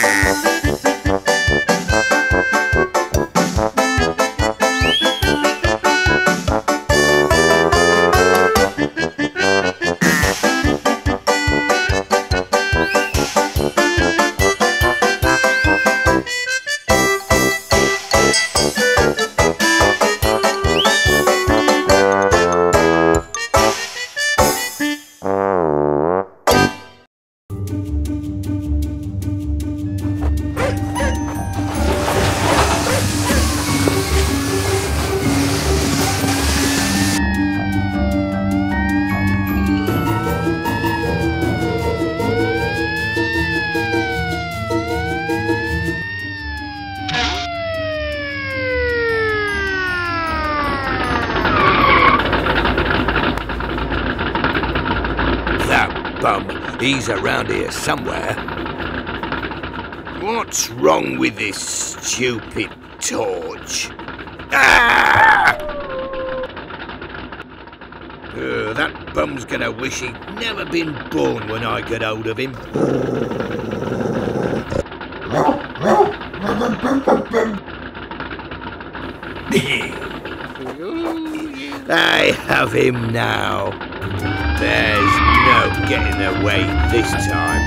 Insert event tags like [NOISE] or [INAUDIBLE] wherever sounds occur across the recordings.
That bum, he's around here somewhere. What's wrong with this stupid torch? Ah! Uh, that bum's gonna wish he'd never been born when I get hold of him. [LAUGHS] I have him now. There's no getting away this time.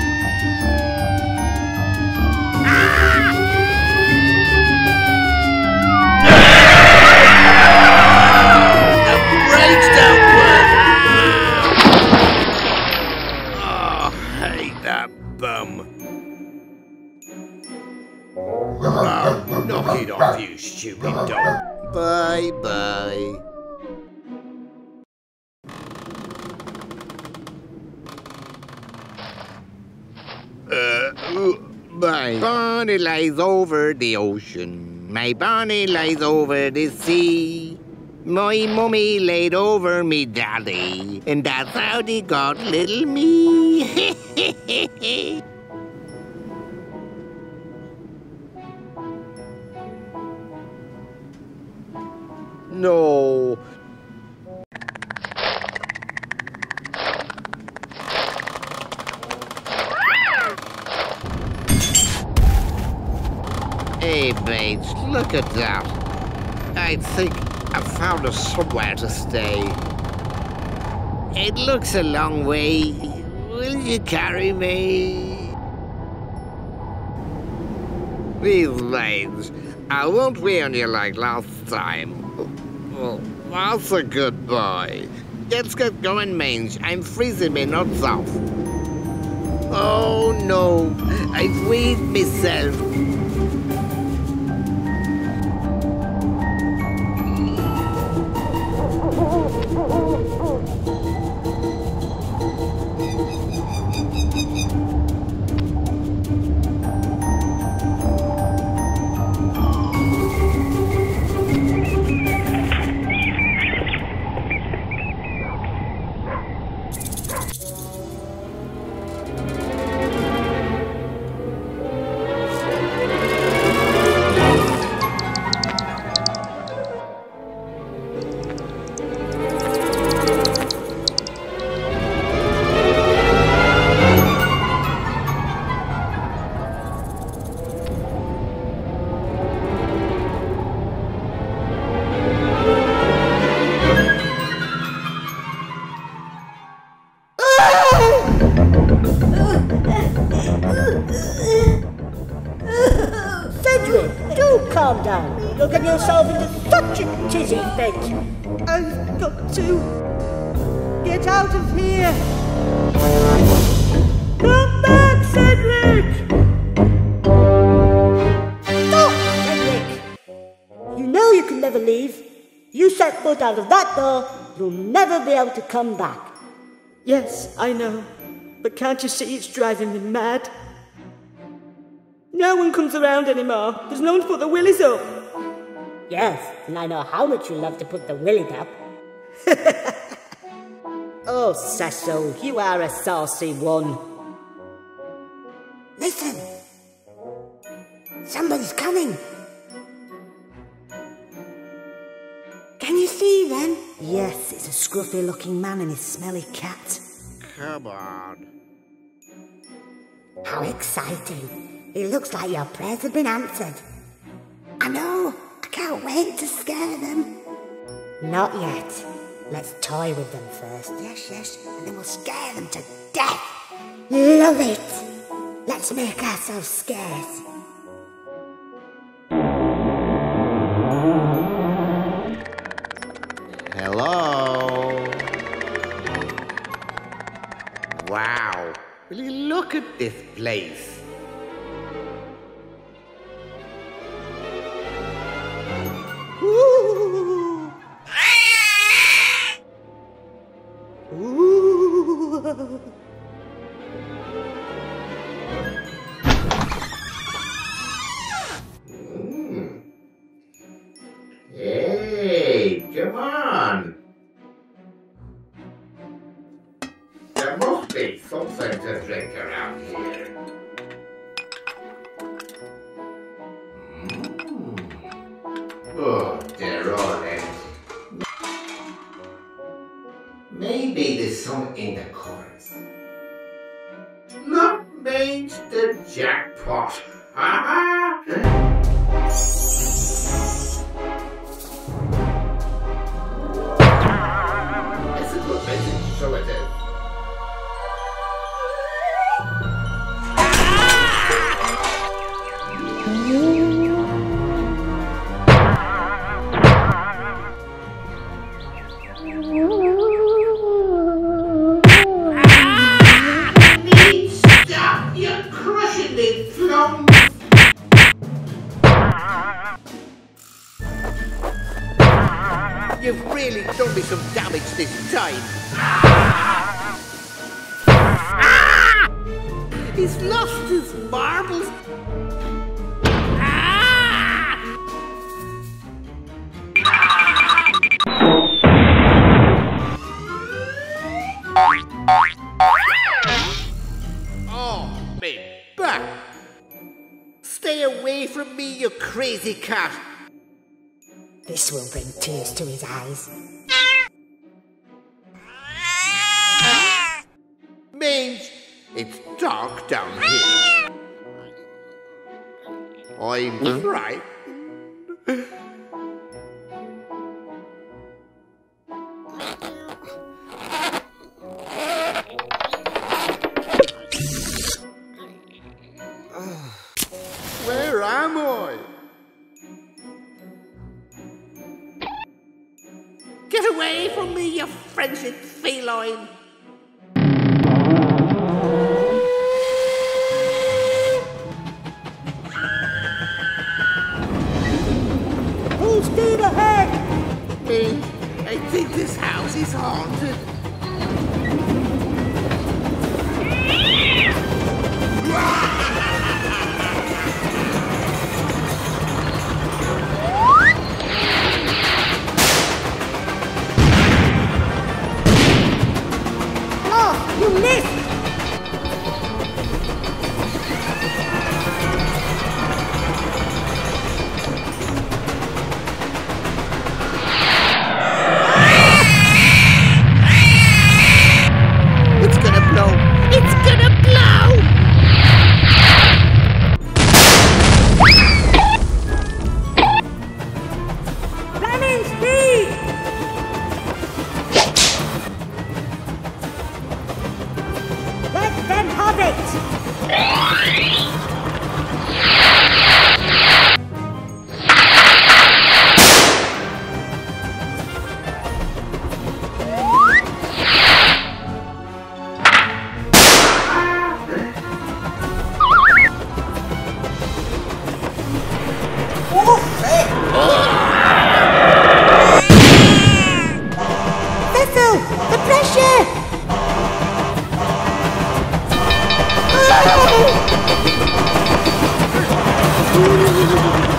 Oh, I hate that bum. Oh, knock it off, you stupid dog. Bye, bye my Barney lies over the ocean. My Barney lies over the sea. My mummy laid over me daddy, and that's how they got little me. [LAUGHS] no. Hey, look at that. I think I found us somewhere to stay. It looks a long way. Will you carry me? These lanes. I won't warn you like last time. Well, that's a good boy. Let's get going, Mange. I'm freezing my nuts off. Oh no, I've weighed myself. Cedric, do calm down. You'll get yourself into such a tizzy fit. I've got to get out of here. Come back, Cedric! Stop, Cedric! You know you can never leave. You set foot out of that door, you'll never be able to come back. Yes, I know. But can't you see it's driving me mad? No one comes around anymore. There's no one to put the willies up. Yes, and I know how much you love to put the willies up. [LAUGHS] oh, Cecil, you are a saucy one. Listen! Somebody's coming! Can you see them? Yes, it's a scruffy looking man and his smelly cat. Come on. How exciting! It looks like your prayers have been answered. I know. I can't wait to scare them. Not yet. Let's toy with them first. Yes, yes. And then we'll scare them to death. Love it. Let's make ourselves scarce. Hello? Wow. Will you look at this place? Hey, come on. There must be something to drink around here. Maybe there's song in the chorus. Not means the jackpot. Ha ha! It's a good message, so it is. Stop! Some damage this time. Ah! He's lost his marbles. Ah! Oh, me back. Stay away from me, you crazy cat. This will bring tears to his eyes. Mange, it's dark down here. I'm right. Where am I? Get away from me, you frenzied feline! Is haunted. The pressure! Ah!